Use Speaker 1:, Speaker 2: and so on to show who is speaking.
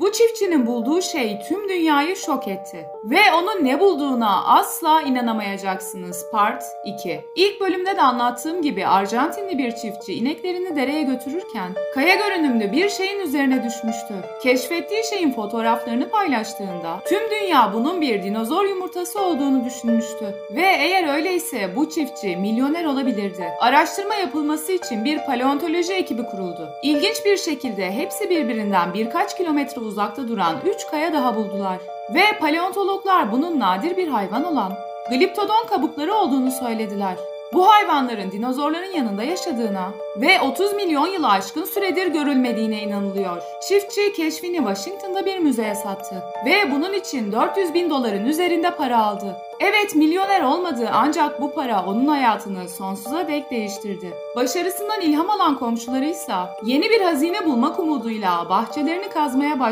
Speaker 1: Bu çiftçinin bulduğu şey tüm dünyayı şok etti. Ve onun ne bulduğuna asla inanamayacaksınız. Part 2 İlk bölümde de anlattığım gibi Arjantinli bir çiftçi ineklerini dereye götürürken kaya görünümlü bir şeyin üzerine düşmüştü. Keşfettiği şeyin fotoğraflarını paylaştığında tüm dünya bunun bir dinozor yumurtası olduğunu düşünmüştü. Ve eğer öyleyse bu çiftçi milyoner olabilirdi. Araştırma yapılması için bir paleontoloji ekibi kuruldu. İlginç bir şekilde hepsi birbirinden birkaç kilometre uzakta duran 3 kaya daha buldular. Ve paleontologlar bunun nadir bir hayvan olan gliptodon kabukları olduğunu söylediler. Bu hayvanların dinozorların yanında yaşadığına ve 30 milyon yılı aşkın süredir görülmediğine inanılıyor. Çiftçi keşfini Washington'da bir müzeye sattı ve bunun için 400 bin doların üzerinde para aldı. Evet milyoner olmadı ancak bu para onun hayatını sonsuza dek değiştirdi. Başarısından ilham alan komşularıysa yeni bir hazine bulmak umuduyla bahçelerini kazmaya başladı.